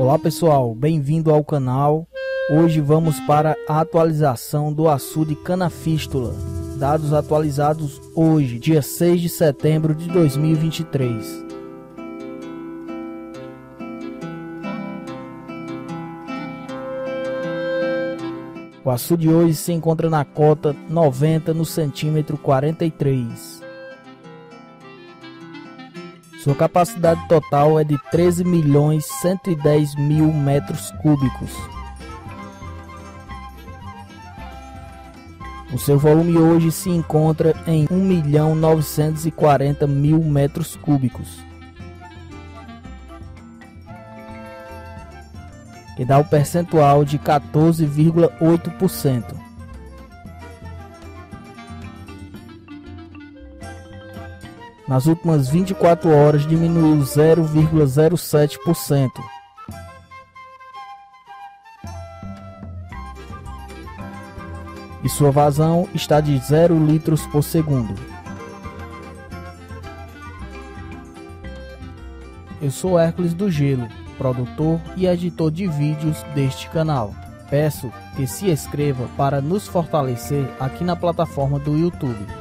Olá pessoal, bem-vindo ao canal. Hoje vamos para a atualização do açude Canafístula. Dados atualizados hoje, dia 6 de setembro de 2023. O açude hoje se encontra na cota 90 no centímetro 43. Sua capacidade total é de 13 milhões 110 mil metros cúbicos. O seu volume hoje se encontra em 1 milhão 940 mil metros cúbicos. Que dá o percentual de 14,8%. Nas últimas 24 horas diminuiu 0,07%. E sua vazão está de 0 litros por segundo. Eu sou Hércules do Gelo, produtor e editor de vídeos deste canal. Peço que se inscreva para nos fortalecer aqui na plataforma do YouTube.